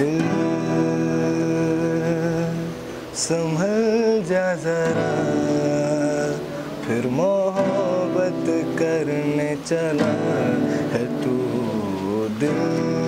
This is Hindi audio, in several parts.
दिल संभल जा जरा फिर मोहब्बत करने चला है तू दिल।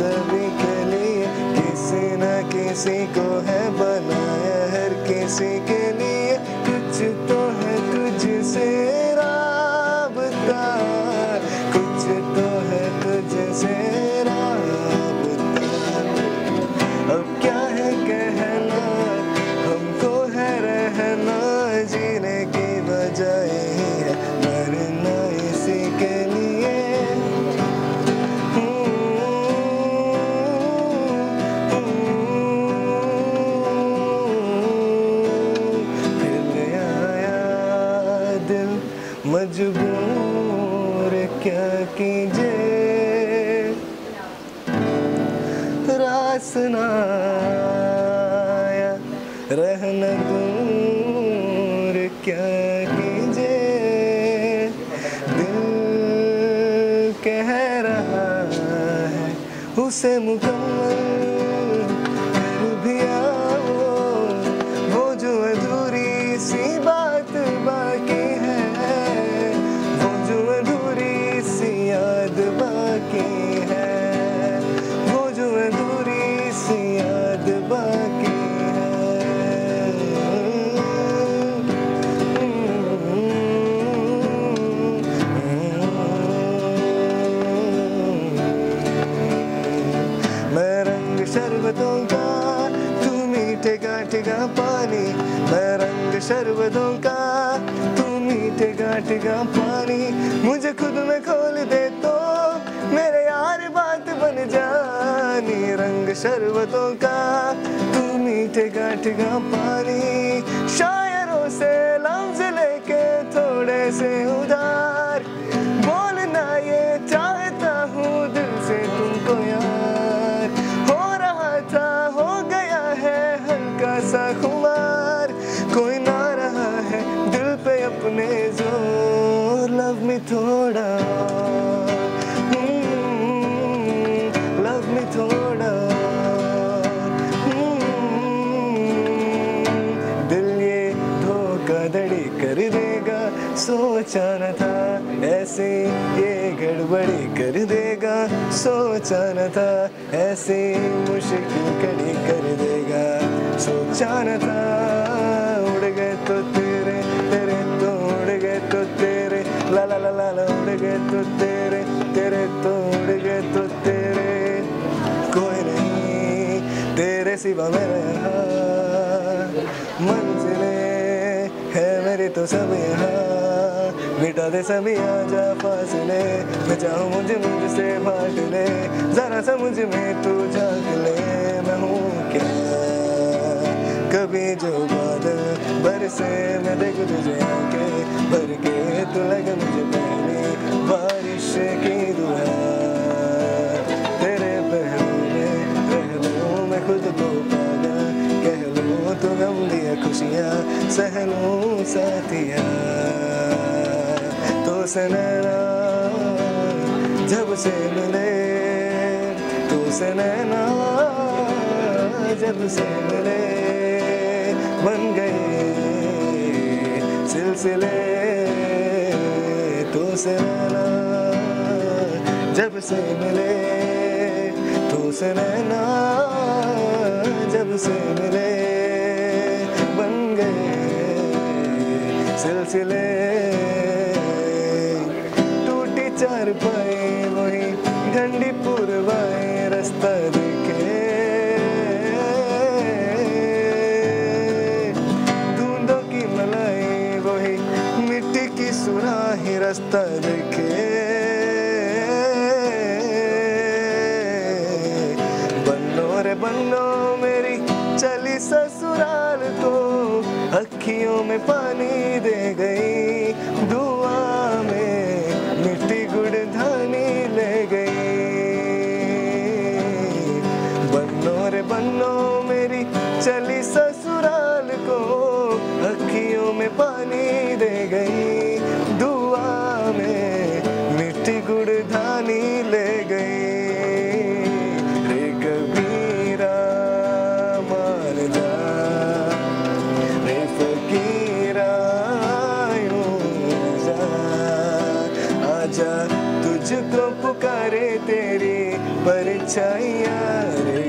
सभी के लिए किसी न किसी को है बनाया हर किसी के मजबूर क्या कीजिए? रास ना आया, रहन दूर क्या कीजिए? दिल कह रहा है, उसे मुकम्मल मीठे पानी मैं रंग शरबतों का तू मीठे गाठे पानी मुझे खुद में खोल दे तो मेरे यार बात बन जानी रंग शरबतों का तू मीठे का पानी शायरों से लफ्ज कर देगा सोचा न था। ऐसे ये गड़बड़ी कर देगा सोचा न था। ऐसे मुश्किल कड़ी कर देगा सोचा न था। उड़ गए तो तेरे तेरे तो उड़ गए तो तेरे। ला ला ला ला, उड़ गए तो तेरे तेरे तो उड़ गए तो तेरे। कोई नहीं, तेरे सिवा मेरा तो समय यहाँ मिटा दे सभी आजा फासले मैं चाहूँ मुझे मुझसे बांट ले जरा सा मुझमें तू जाग ले। मैं हूँ क्या? कभी जो बादल बरसे, मैं देख तुझे आके भर के तू लग मुझे पहली। बारिश साथिया तो से नैना जब से मिले तो से नैना जब से मिले, बन गए सिलसिले। तो से नैना जब से मिले तो से नैना जब से मिले। सिलसिले टूटी चार पाई वही ठंडी पुरवाए रास्ता देखे। धुंधों की मलाई, वही मिट्टी की सुराही रास्ता देखे। आँखियों में पानी दे गई। दूर बचा तुझको पुकारे तेरी परछाइयाँ रे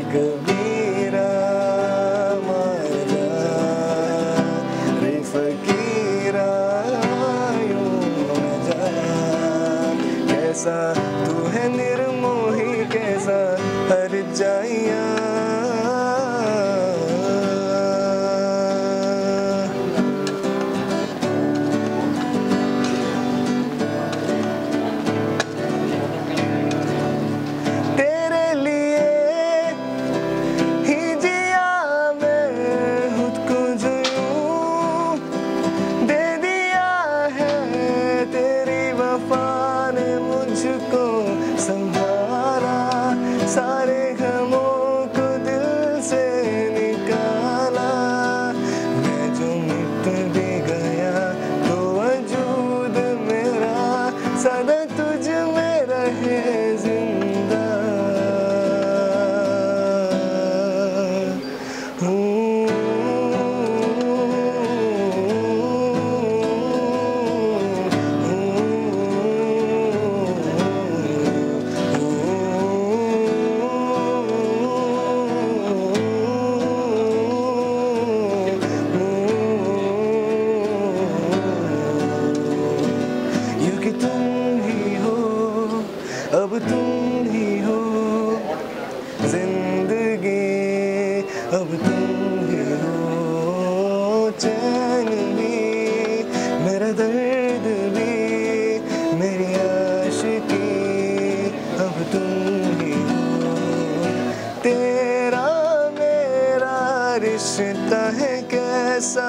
लगता है कैसा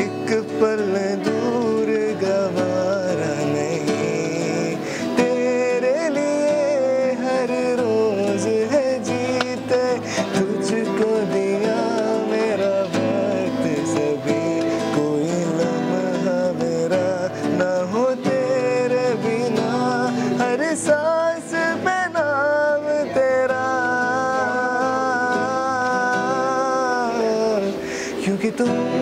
एक पल que tu.